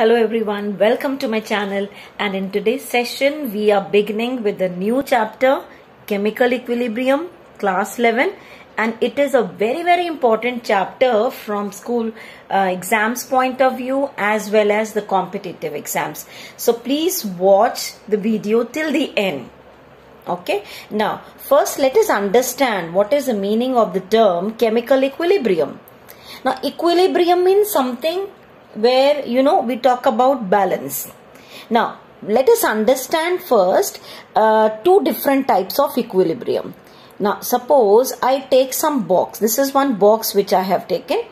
Hello everyone, welcome to my channel and in today's session we are beginning with a new chapter Chemical Equilibrium class 11 and it is a very very important chapter from school uh, exams point of view as well as the competitive exams. So please watch the video till the end. Okay, now first let us understand what is the meaning of the term chemical equilibrium. Now equilibrium means something where you know we talk about balance. Now let us understand first uh, two different types of equilibrium. Now suppose I take some box. This is one box which I have taken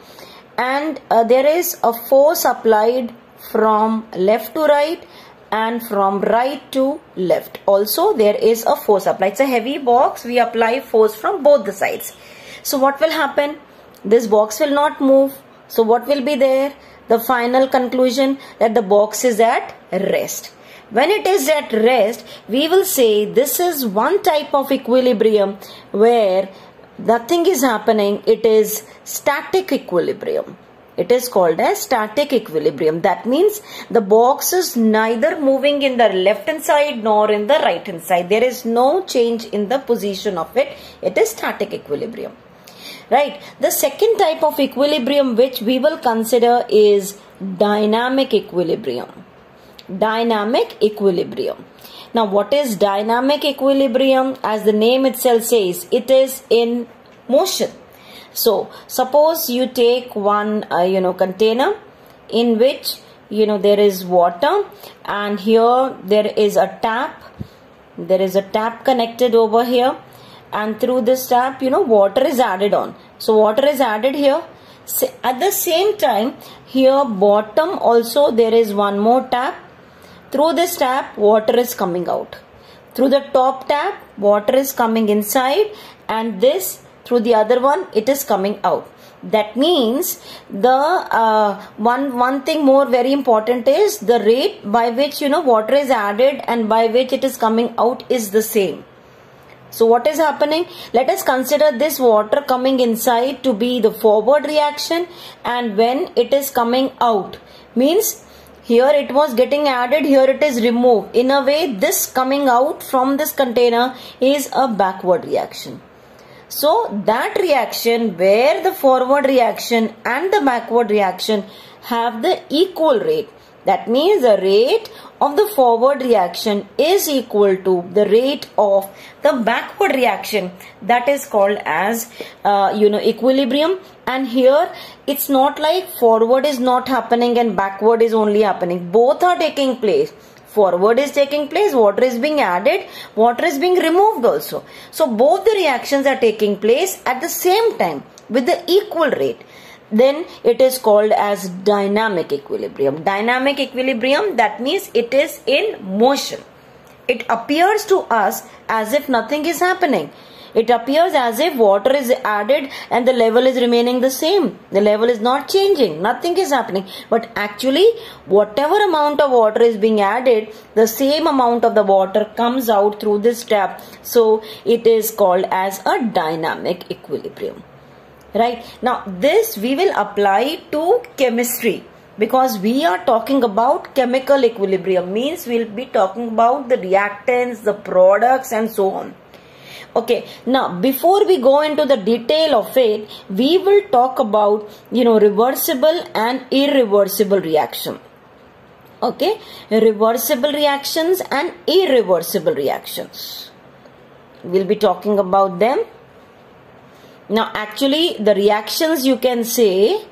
and uh, there is a force applied from left to right and from right to left. Also there is a force applied. It's a heavy box. We apply force from both the sides. So what will happen? This box will not move. So what will be there? The final conclusion that the box is at rest. When it is at rest, we will say this is one type of equilibrium where nothing is happening. It is static equilibrium. It is called as static equilibrium. That means the box is neither moving in the left hand side nor in the right hand side. There is no change in the position of it. It is static equilibrium right. The second type of equilibrium which we will consider is dynamic equilibrium. Dynamic equilibrium. Now what is dynamic equilibrium? As the name itself says it is in motion. So suppose you take one uh, you know container in which you know there is water and here there is a tap. There is a tap connected over here and through this tap you know water is added on. So water is added here. At the same time here bottom also there is one more tap. Through this tap water is coming out. Through the top tap water is coming inside. And this through the other one it is coming out. That means the uh, one one thing more very important is the rate by which you know water is added and by which it is coming out is the same so what is happening? Let us consider this water coming inside to be the forward reaction and when it is coming out. Means here it was getting added here it is removed. In a way this coming out from this container is a backward reaction. So that reaction where the forward reaction and the backward reaction have the equal rate. That means the rate of the forward reaction is equal to the rate of the backward reaction that is called as uh, you know equilibrium. And here it's not like forward is not happening and backward is only happening. Both are taking place. Forward is taking place water is being added water is being removed also. So both the reactions are taking place at the same time with the equal rate then it is called as dynamic equilibrium. Dynamic equilibrium that means it is in motion. It appears to us as if nothing is happening. It appears as if water is added and the level is remaining the same. The level is not changing. Nothing is happening. But actually, whatever amount of water is being added, the same amount of the water comes out through this tap. So, it is called as a dynamic equilibrium right? Now this we will apply to chemistry because we are talking about chemical equilibrium. Means we'll be talking about the reactants the products and so on. Okay. Now before we go into the detail of it we will talk about you know reversible and irreversible reaction. Okay. Reversible reactions and irreversible reactions. We'll be talking about them now actually the reactions you can say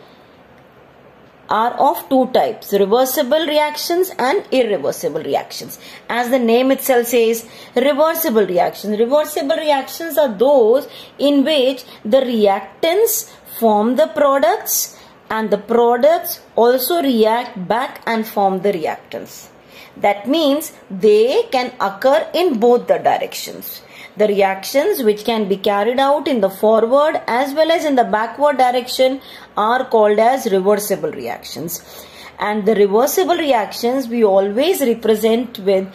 are of two types reversible reactions and irreversible reactions. As the name itself says reversible reactions. Reversible reactions are those in which the reactants form the products and the products also react back and form the reactants. That means they can occur in both the directions the reactions which can be carried out in the forward as well as in the backward direction are called as reversible reactions. And the reversible reactions we always represent with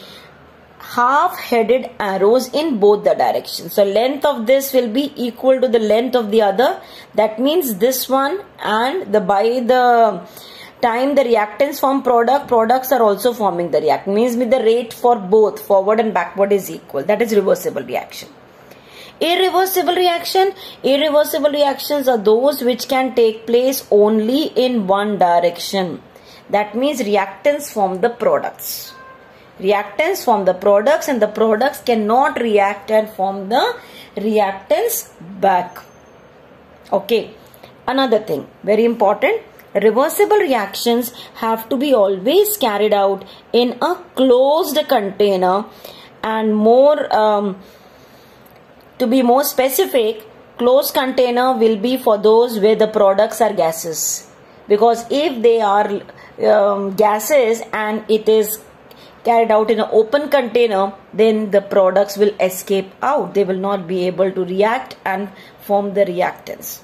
half-headed arrows in both the directions. So length of this will be equal to the length of the other. That means this one and the by the time the reactants form product, products are also forming the react. Means with the rate for both forward and backward is equal. That is reversible reaction. Irreversible reaction. Irreversible reactions are those which can take place only in one direction. That means reactants form the products. Reactants form the products and the products cannot react and form the reactants back. Okay. Another thing, very important. Reversible reactions have to be always carried out in a closed container and more um, to be more specific, closed container will be for those where the products are gases. Because if they are um, gases and it is carried out in an open container, then the products will escape out. They will not be able to react and form the reactants.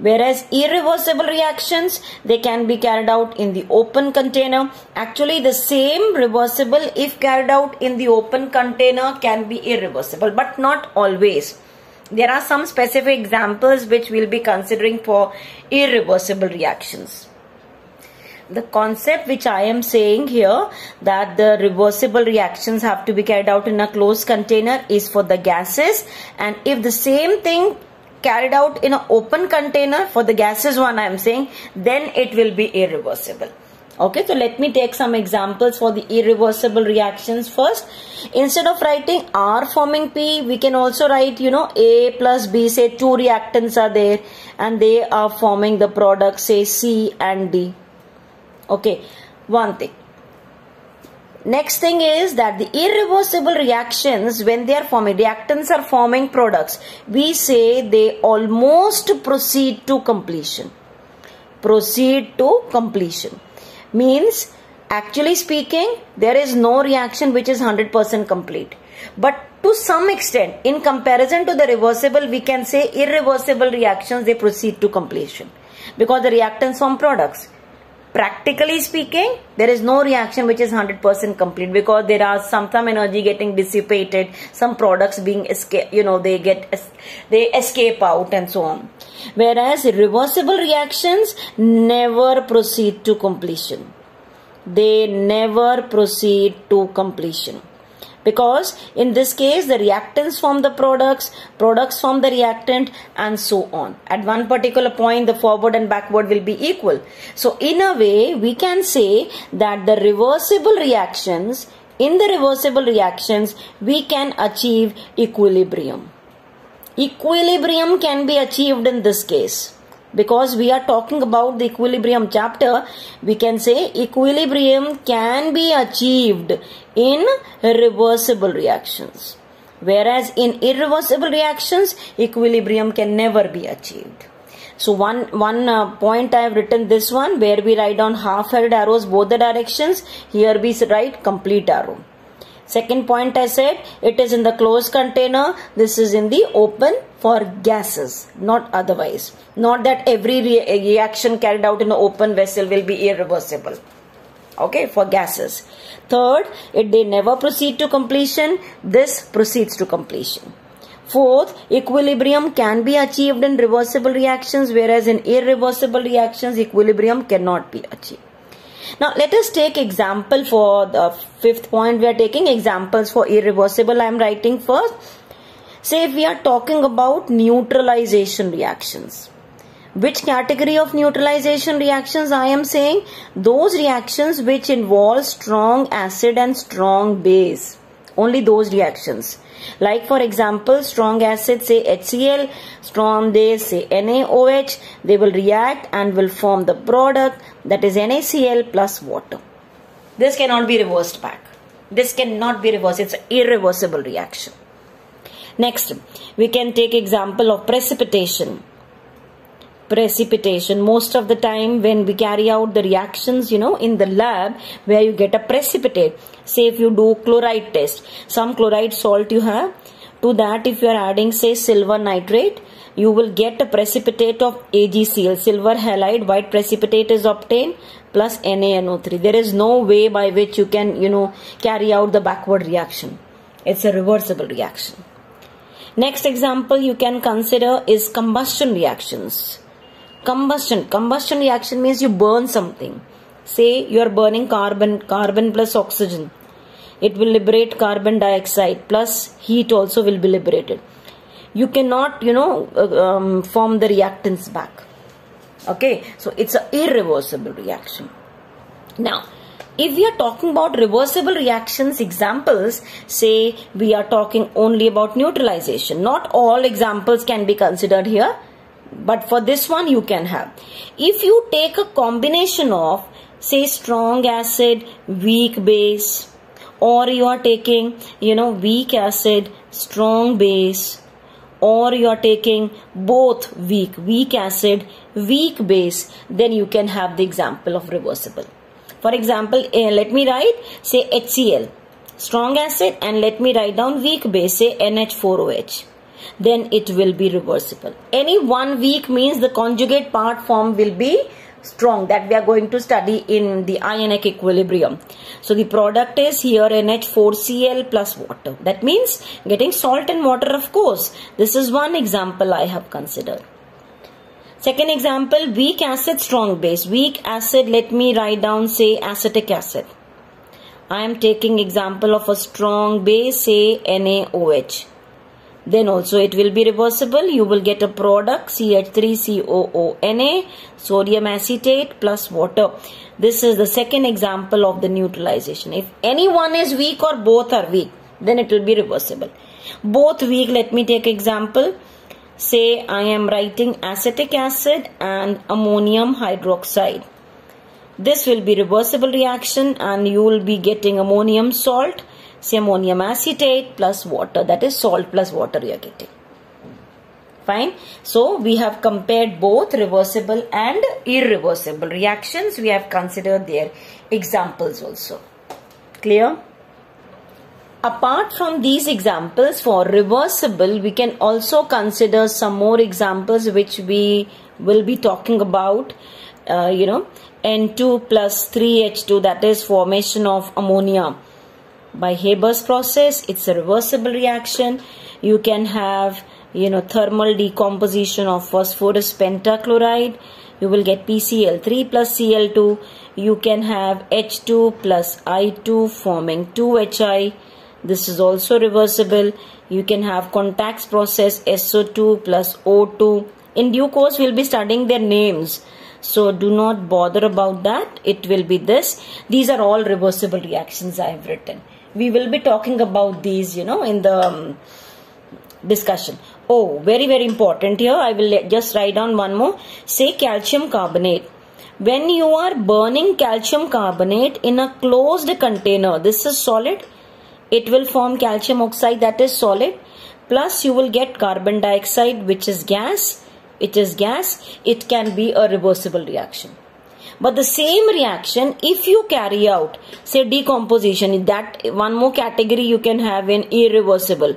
Whereas irreversible reactions, they can be carried out in the open container. Actually, the same reversible, if carried out in the open container, can be irreversible, but not always. There are some specific examples which we'll be considering for irreversible reactions the concept which I am saying here that the reversible reactions have to be carried out in a closed container is for the gases and if the same thing carried out in an open container for the gases one I am saying then it will be irreversible. Okay, so let me take some examples for the irreversible reactions first. Instead of writing R forming P, we can also write, you know, A plus B, say two reactants are there and they are forming the product, say C and D. Okay, one thing. Next thing is that the irreversible reactions, when they are forming, reactants are forming products, we say they almost proceed to completion. Proceed to completion. Means, actually speaking, there is no reaction which is 100% complete. But to some extent, in comparison to the reversible, we can say irreversible reactions, they proceed to completion. Because the reactants form products practically speaking there is no reaction which is 100% complete because there are some some energy getting dissipated some products being escape you know they get they escape out and so on. Whereas reversible reactions never proceed to completion. They never proceed to completion because in this case the reactants form the products products form the reactant and so on. At one particular point the forward and backward will be equal. So in a way we can say that the reversible reactions in the reversible reactions we can achieve equilibrium. Equilibrium can be achieved in this case because we are talking about the equilibrium chapter we can say equilibrium can be achieved in reversible reactions. Whereas in irreversible reactions equilibrium can never be achieved. So one one uh, point i have written this one where we write on half headed arrows both the directions. Here we write complete arrow Second point I said it is in the closed container. This is in the open for gases, not otherwise. Not that every re reaction carried out in an open vessel will be irreversible. Okay, for gases. Third, it they never proceed to completion. This proceeds to completion. Fourth, equilibrium can be achieved in reversible reactions whereas in irreversible reactions equilibrium cannot be achieved. Now let us take example for the fifth point we are taking examples for irreversible I am writing first. Say we are talking about neutralization reactions. Which category of neutralization reactions I am saying? Those reactions which involve strong acid and strong base. Only those reactions. Like for example, strong acid say HCl, strong base say NaOH, they will react and will form the product that is NaCl plus water. This cannot be reversed back. This cannot be reversed. It's an irreversible reaction. Next, we can take example of precipitation precipitation. Most of the time when we carry out the reactions you know in the lab where you get a precipitate say if you do chloride test some chloride salt you have to that if you are adding say silver nitrate you will get a precipitate of AgCl silver halide white precipitate is obtained plus NaNO3 there is no way by which you can you know carry out the backward reaction. It's a reversible reaction. Next example you can consider is combustion reactions combustion. Combustion reaction means you burn something. Say you are burning carbon carbon plus oxygen. It will liberate carbon dioxide plus heat also will be liberated. You cannot you know uh, um, form the reactants back. Okay? So it's an irreversible reaction. Now if we are talking about reversible reactions examples say we are talking only about neutralization. Not all examples can be considered here but for this one you can have. If you take a combination of say strong acid weak base or you are taking you know weak acid strong base or you are taking both weak weak acid weak base then you can have the example of reversible. For example uh, let me write say HCl strong acid and let me write down weak base say NH4OH then it will be reversible. Any one weak means the conjugate part form will be strong that we are going to study in the ionic equilibrium. So the product is here NH4Cl plus water. That means getting salt and water of course. This is one example I have considered. Second example weak acid strong base. Weak acid let me write down say acetic acid. I am taking example of a strong base say NaOH then also it will be reversible. You will get a product CH3COONA sodium acetate plus water. This is the second example of the neutralization. If any one is weak or both are weak then it will be reversible. Both weak let me take example. Say I am writing acetic acid and ammonium hydroxide. This will be reversible reaction and you will be getting ammonium salt ammonium acetate plus water that is salt plus water you are getting. Fine. So we have compared both reversible and irreversible reactions. We have considered their examples also. Clear? Apart from these examples for reversible we can also consider some more examples which we will be talking about uh, you know N2 plus 3H2 that is formation of ammonia by Haber's process it's a reversible reaction. You can have you know thermal decomposition of phosphorus pentachloride. You will get PCl3 plus Cl2 you can have H2 plus I2 forming 2HI this is also reversible. You can have Contact process SO2 plus O2 in due course we'll be studying their names. So do not bother about that. It will be this. These are all reversible reactions I have written we will be talking about these you know in the um, discussion. Oh very very important here. I will just write down one more. Say calcium carbonate. When you are burning calcium carbonate in a closed container this is solid. It will form calcium oxide that is solid. Plus you will get carbon dioxide which is gas. It is gas. It can be a reversible reaction but the same reaction, if you carry out, say decomposition, that one more category you can have in irreversible.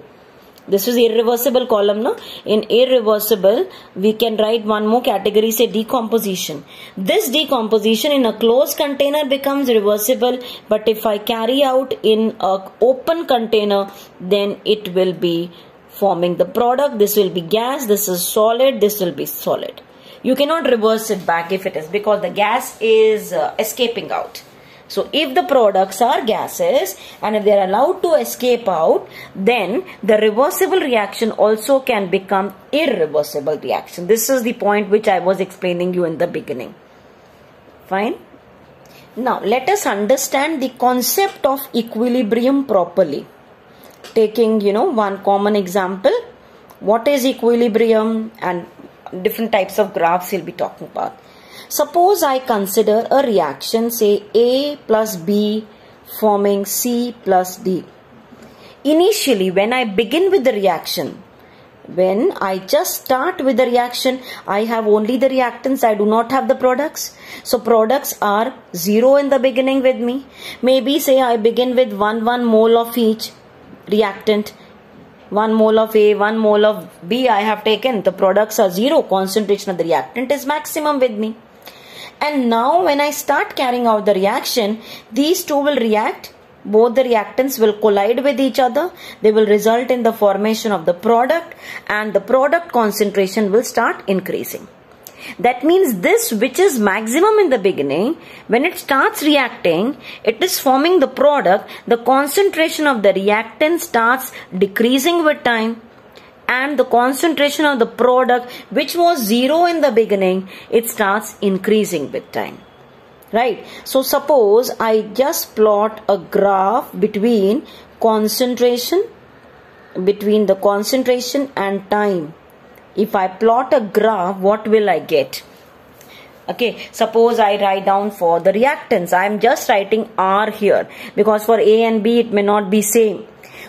This is irreversible column, no? In irreversible, we can write one more category, say decomposition. This decomposition in a closed container becomes reversible, but if I carry out in a open container, then it will be forming the product. This will be gas, this is solid, this will be solid you cannot reverse it back if it is because the gas is uh, escaping out. So if the products are gases and if they are allowed to escape out, then the reversible reaction also can become irreversible reaction. This is the point which I was explaining you in the beginning. Fine. Now let us understand the concept of equilibrium properly. Taking, you know, one common example. What is equilibrium and different types of graphs we'll be talking about. Suppose I consider a reaction say A plus B forming C plus D. Initially when I begin with the reaction, when I just start with the reaction, I have only the reactants, I do not have the products. So products are 0 in the beginning with me. Maybe say I begin with 1 1 mole of each reactant 1 mole of A, 1 mole of B I have taken. The products are 0. Concentration of the reactant is maximum with me. And now when I start carrying out the reaction, these two will react. Both the reactants will collide with each other. They will result in the formation of the product and the product concentration will start increasing. That means this which is maximum in the beginning, when it starts reacting, it is forming the product, the concentration of the reactant starts decreasing with time and the concentration of the product which was zero in the beginning, it starts increasing with time. Right. So suppose I just plot a graph between concentration, between the concentration and time if I plot a graph, what will I get? Okay, suppose I write down for the reactants. I am just writing R here because for A and B it may not be same.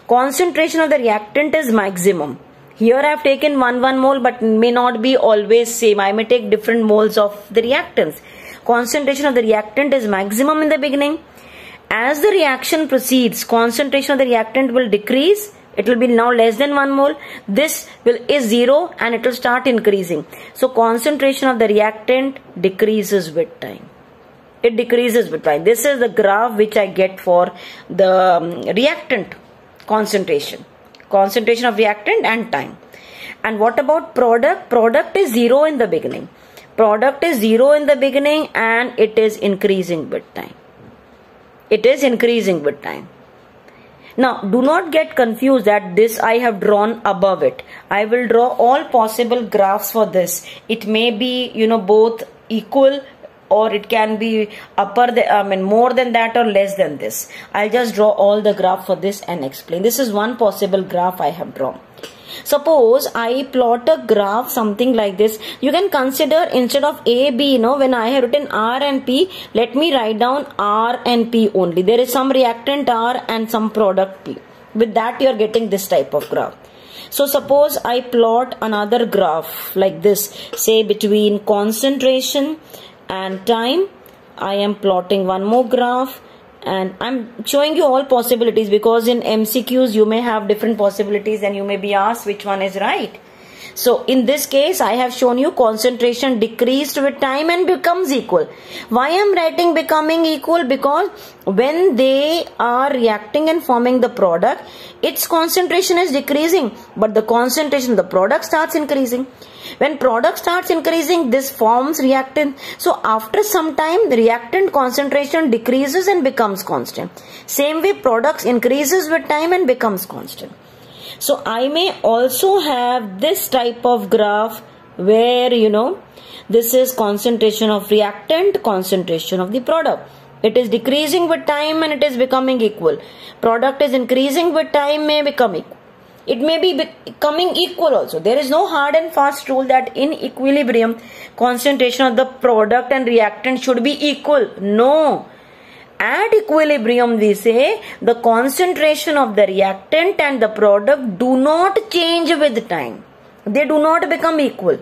Concentration of the reactant is maximum. Here I have taken 1 1 mole but may not be always same. I may take different moles of the reactants. Concentration of the reactant is maximum in the beginning. As the reaction proceeds, concentration of the reactant will decrease it will be now less than 1 mole. This will is 0 and it will start increasing. So concentration of the reactant decreases with time. It decreases with time. This is the graph which i get for the um, reactant concentration. Concentration of reactant and time. And what about product? Product is 0 in the beginning. Product is 0 in the beginning and it is increasing with time. It is increasing with time now, do not get confused that this I have drawn above it. I will draw all possible graphs for this. It may be, you know, both equal or it can be upper, the, I mean, more than that or less than this. I'll just draw all the graph for this and explain. This is one possible graph I have drawn. Suppose I plot a graph something like this. You can consider instead of A, B, you know, when I have written R and P, let me write down R and P only. There is some reactant R and some product P. With that you are getting this type of graph. So suppose I plot another graph like this, say between concentration and time. I am plotting one more graph and I'm showing you all possibilities because in MCQs you may have different possibilities and you may be asked which one is right. So in this case I have shown you concentration decreased with time and becomes equal. Why I am writing becoming equal? Because when they are reacting and forming the product its concentration is decreasing but the concentration of the product starts increasing. When product starts increasing, this forms reactant. So after some time, the reactant concentration decreases and becomes constant. Same way, products increases with time and becomes constant. So I may also have this type of graph where, you know, this is concentration of reactant, concentration of the product. It is decreasing with time and it is becoming equal. Product is increasing with time may become equal it may be becoming equal also there is no hard and fast rule that in equilibrium concentration of the product and reactant should be equal no at equilibrium we say the concentration of the reactant and the product do not change with time. They do not become equal.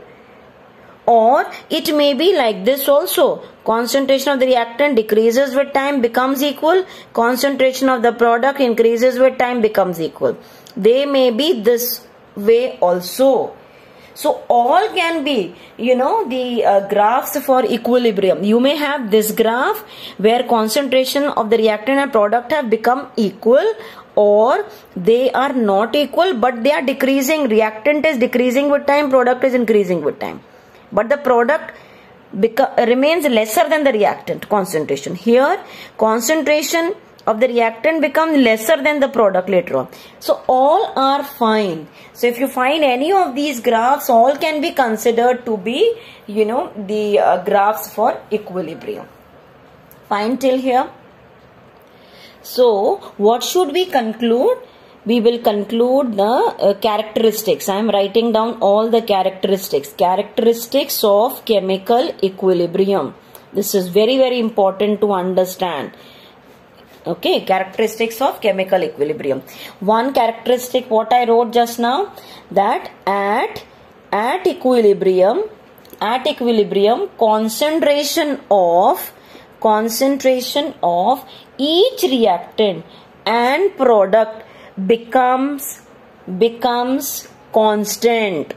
Or it may be like this also. Concentration of the reactant decreases with time becomes equal. Concentration of the product increases with time becomes equal. They may be this way also so all can be you know the uh, graphs for equilibrium. You may have this graph where concentration of the reactant and product have become equal or they are not equal but they are decreasing. Reactant is decreasing with time product is increasing with time. But the product remains lesser than the reactant concentration. Here concentration of the reactant becomes lesser than the product later on. So all are fine. So if you find any of these graphs, all can be considered to be, you know, the uh, graphs for equilibrium. Fine till here. So what should we conclude? We will conclude the uh, characteristics. I am writing down all the characteristics. Characteristics of chemical equilibrium. This is very very important to understand okay characteristics of chemical equilibrium. One characteristic what i wrote just now that at at equilibrium at equilibrium concentration of concentration of each reactant and product becomes becomes constant.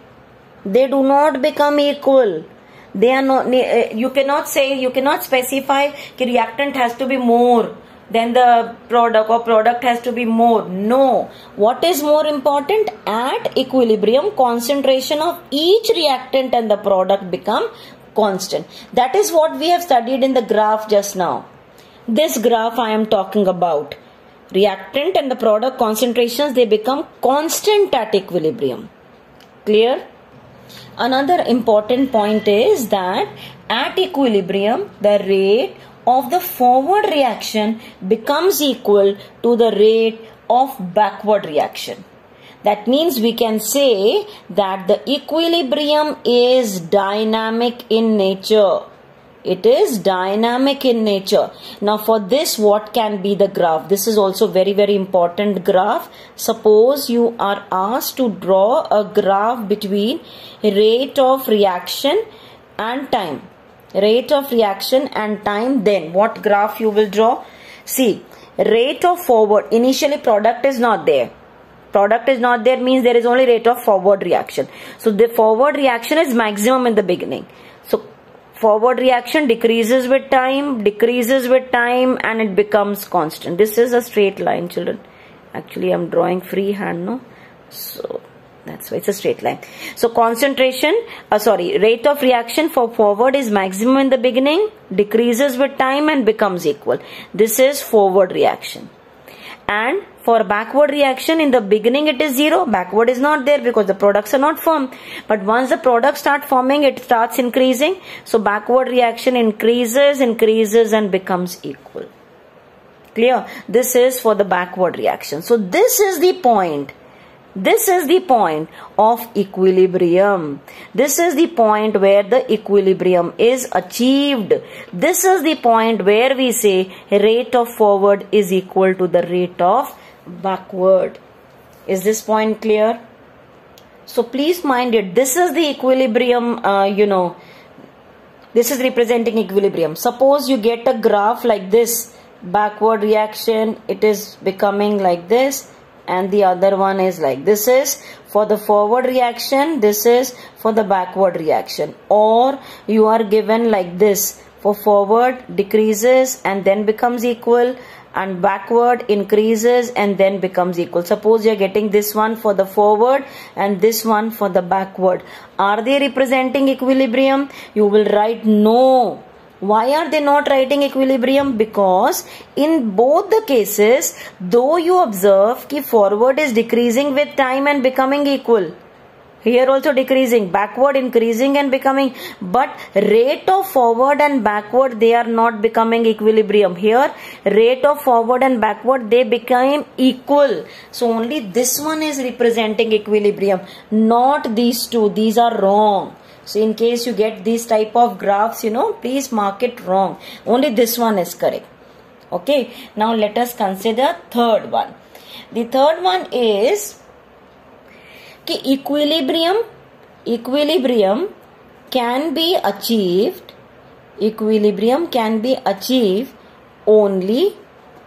They do not become equal. They are not eh, you cannot say you cannot specify the reactant has to be more then the product or product has to be more. No. What is more important? At equilibrium, concentration of each reactant and the product become constant. That is what we have studied in the graph just now. This graph I am talking about. Reactant and the product concentrations they become constant at equilibrium. Clear? Another important point is that at equilibrium the rate of the forward reaction becomes equal to the rate of backward reaction. That means we can say that the equilibrium is dynamic in nature. It is dynamic in nature. Now for this what can be the graph? This is also very very important graph. Suppose you are asked to draw a graph between rate of reaction and time. Rate of reaction and time then what graph you will draw? See rate of forward initially product is not there product is not there means there is only rate of forward reaction. So the forward reaction is maximum in the beginning. So forward reaction decreases with time, decreases with time and it becomes constant. This is a straight line children. Actually I'm drawing freehand no. So that's why it's a straight line. So concentration, uh, sorry, rate of reaction for forward is maximum in the beginning, decreases with time and becomes equal. This is forward reaction. And for backward reaction in the beginning it is zero backward is not there because the products are not formed but once the products start forming it starts increasing. So backward reaction increases increases and becomes equal. Clear? This is for the backward reaction. So this is the point this is the point of equilibrium. This is the point where the equilibrium is achieved. This is the point where we say rate of forward is equal to the rate of backward. Is this point clear? So please mind it. This is the equilibrium, uh, you know, this is representing equilibrium. Suppose you get a graph like this, backward reaction, it is becoming like this and the other one is like this is for the forward reaction this is for the backward reaction. Or you are given like this for forward decreases and then becomes equal and backward increases and then becomes equal. Suppose you are getting this one for the forward and this one for the backward. Are they representing equilibrium? You will write no why are they not writing equilibrium? Because in both the cases, though you observe that forward is decreasing with time and becoming equal. Here also decreasing, backward increasing and becoming. But rate of forward and backward, they are not becoming equilibrium. Here, rate of forward and backward, they become equal. So only this one is representing equilibrium. Not these two. These are wrong. So in case you get these type of graphs, you know, please mark it wrong. Only this one is correct. Okay. Now let us consider third one. The third one is कि equilibrium equilibrium can be achieved equilibrium can be achieved only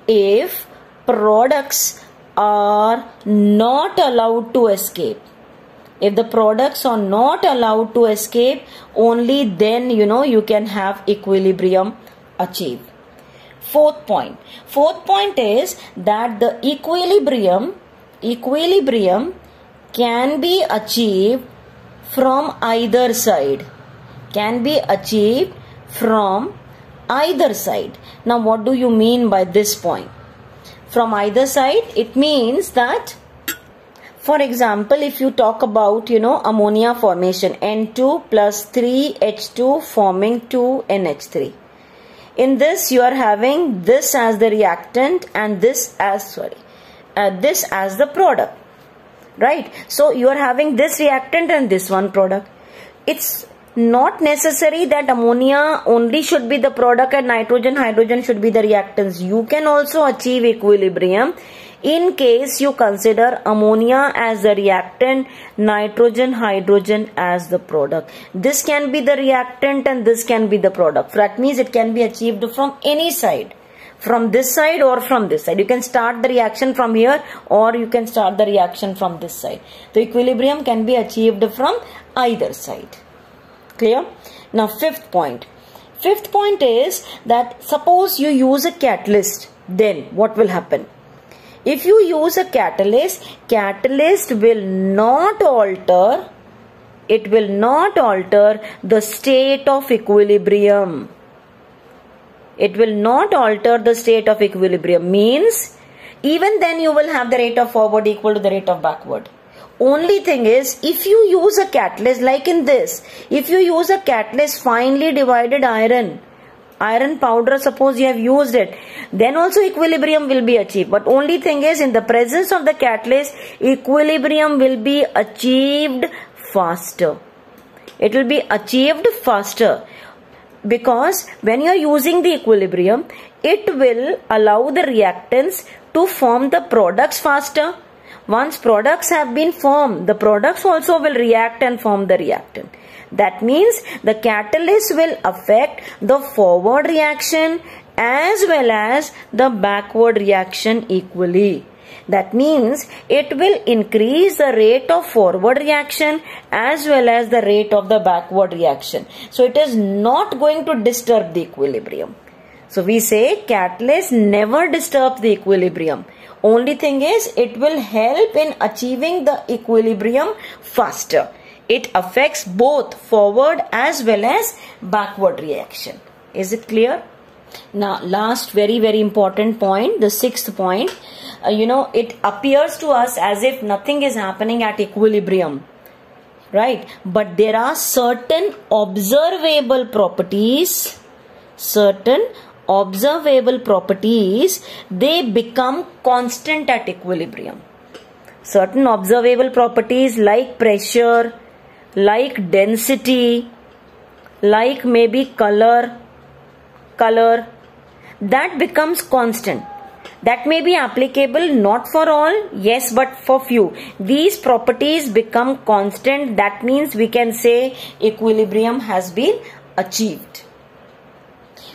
if products are not allowed to escape if the products are not allowed to escape only then you know you can have equilibrium achieved. Fourth point. Fourth point is that the equilibrium equilibrium can be achieved from either side. Can be achieved from either side. Now what do you mean by this point? From either side it means that for example, if you talk about, you know, ammonia formation, N2 plus 3H2 forming 2NH3. In this, you are having this as the reactant and this as, sorry, uh, this as the product. Right? So, you are having this reactant and this one product. It's not necessary that ammonia only should be the product and nitrogen, hydrogen should be the reactants. You can also achieve equilibrium in case you consider ammonia as the reactant, nitrogen, hydrogen as the product. This can be the reactant and this can be the product. That means it can be achieved from any side from this side or from this side. You can start the reaction from here or you can start the reaction from this side. The equilibrium can be achieved from either side. Clear? Now fifth point. Fifth point is that suppose you use a catalyst then what will happen? If you use a catalyst, catalyst will not alter it will not alter the state of equilibrium. It will not alter the state of equilibrium means even then you will have the rate of forward equal to the rate of backward. Only thing is if you use a catalyst like in this, if you use a catalyst finely divided iron, iron powder suppose you have used it then also equilibrium will be achieved. But only thing is in the presence of the catalyst equilibrium will be achieved faster. It will be achieved faster. Because when you are using the equilibrium it will allow the reactants to form the products faster. Once products have been formed the products also will react and form the reactant that means the catalyst will affect the forward reaction as well as the backward reaction equally. That means it will increase the rate of forward reaction as well as the rate of the backward reaction. So it is not going to disturb the equilibrium. So we say catalyst never disturb the equilibrium. Only thing is it will help in achieving the equilibrium faster it affects both forward as well as backward reaction. Is it clear? Now, last very, very important point, the sixth point. Uh, you know, it appears to us as if nothing is happening at equilibrium. Right? But there are certain observable properties, certain observable properties, they become constant at equilibrium. Certain observable properties like pressure, like density, like maybe color, color, that becomes constant. That may be applicable not for all, yes, but for few. These properties become constant. That means we can say equilibrium has been achieved.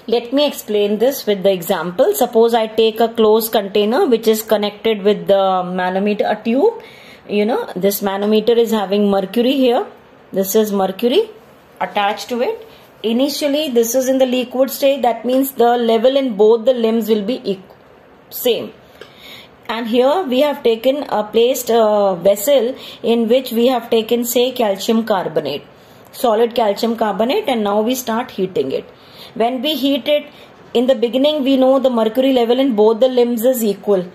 Let me explain this with the example. Suppose I take a closed container which is connected with the manometer a tube. You know, this manometer is having mercury here this is mercury attached to it. Initially this is in the liquid state. That means the level in both the limbs will be same. And here we have taken a placed a vessel in which we have taken say calcium carbonate solid calcium carbonate and now we start heating it. When we heat it in the beginning we know the mercury level in both the limbs is equal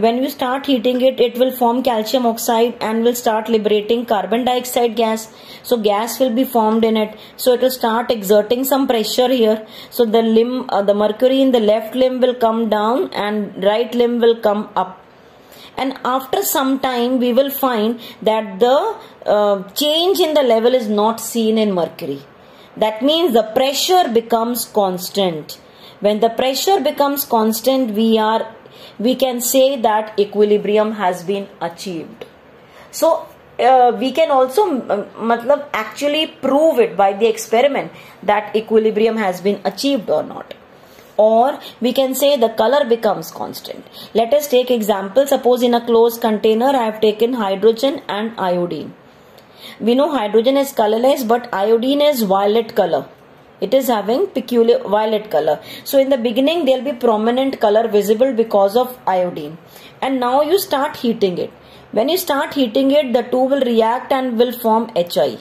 when you start heating it it will form calcium oxide and will start liberating carbon dioxide gas. So gas will be formed in it. So it will start exerting some pressure here. So the limb uh, the mercury in the left limb will come down and right limb will come up. And after some time we will find that the uh, change in the level is not seen in mercury. That means the pressure becomes constant. When the pressure becomes constant we are we can say that equilibrium has been achieved. So uh, we can also uh, actually prove it by the experiment that equilibrium has been achieved or not. Or we can say the color becomes constant. Let us take example suppose in a closed container i have taken hydrogen and iodine. We know hydrogen is colorless but iodine is violet color it is having peculiar violet color. So in the beginning there will be prominent color visible because of iodine. And now you start heating it. When you start heating it the two will react and will form HI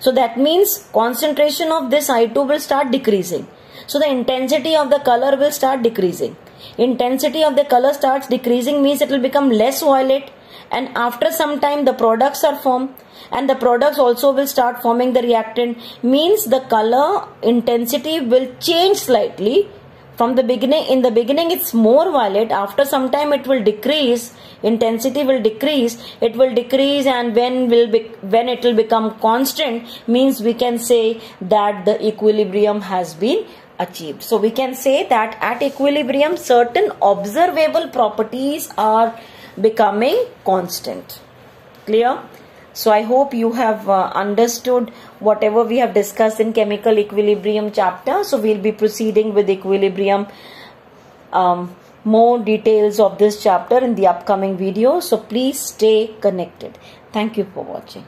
so that means concentration of this I2 will start decreasing. So the intensity of the color will start decreasing. Intensity of the color starts decreasing means it will become less violet and after some time the products are formed and the products also will start forming the reactant. Means the color intensity will change slightly. From the beginning in the beginning it's more violet. After some time it will decrease. Intensity will decrease. It will decrease and when will be when it will become constant means we can say that the equilibrium has been achieved. So we can say that at equilibrium certain observable properties are becoming constant. Clear? So i hope you have uh, understood whatever we have discussed in chemical equilibrium chapter. So we'll be proceeding with equilibrium um, more details of this chapter in the upcoming video. So please stay connected. Thank you for watching